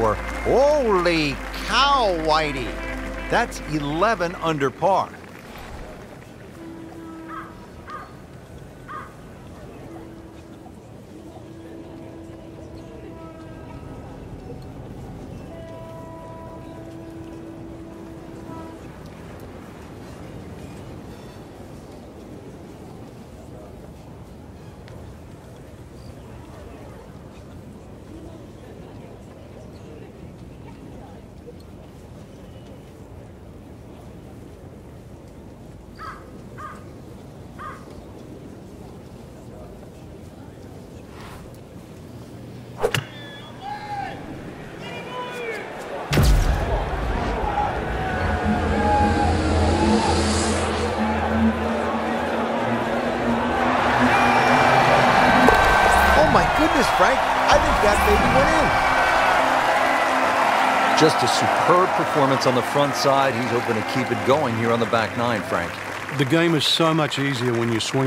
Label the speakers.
Speaker 1: Holy cow, Whitey. That's 11 under par. My goodness, Frank. I think that baby went in. Just a superb performance on the front side. He's hoping to keep it going here on the back nine, Frank.
Speaker 2: The game is so much easier when you swing.